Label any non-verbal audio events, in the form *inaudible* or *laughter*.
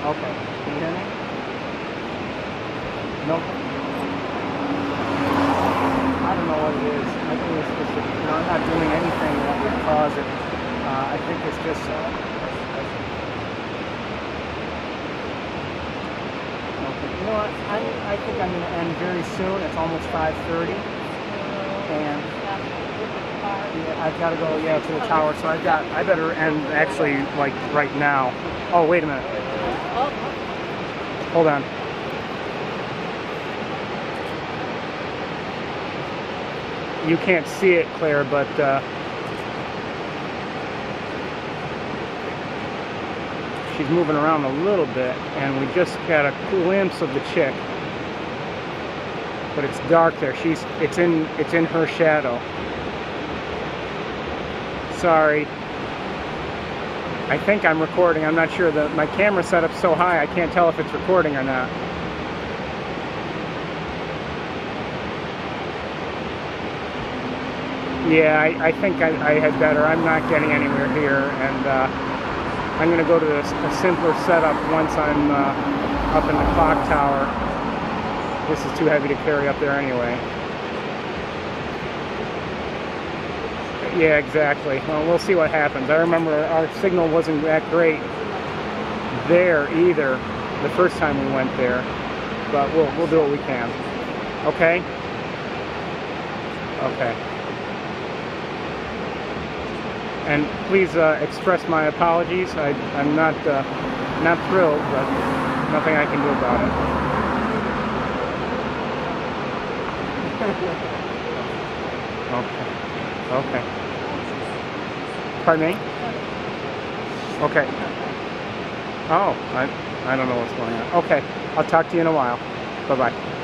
Okay. Can you hear me? Nope. I don't know what it is. I think it's just, you know, I'm not doing anything that would cause it. Uh, I think it's just. Uh, okay. You know what? I'm, I think I'm going to end very soon. It's almost 5:30, and yeah, I've got to go. Yeah, to the tower. So I've got. I better end actually like right now. Oh, wait a minute. Hold on. You can't see it, Claire, but uh, she's moving around a little bit, and we just got a glimpse of the chick. But it's dark there. She's it's in it's in her shadow. Sorry. I think I'm recording. I'm not sure. that my camera setup's so high I can't tell if it's recording or not. Yeah, I, I think I, I, had better. I'm not getting anywhere here, and uh, I'm going to go to a, a, simpler setup once I'm uh, up in the clock tower. This is too heavy to carry up there anyway. Yeah, exactly. Well, we'll see what happens. I remember our signal wasn't that great there either the first time we went there, but we'll, we'll do what we can. Okay? Okay. And please uh, express my apologies. I, am not uh, not thrilled, but nothing I can do about it. *laughs* okay. Okay. Pardon me? Okay. Oh, I, I don't know what's going on. Okay. I'll talk to you in a while. Bye-bye.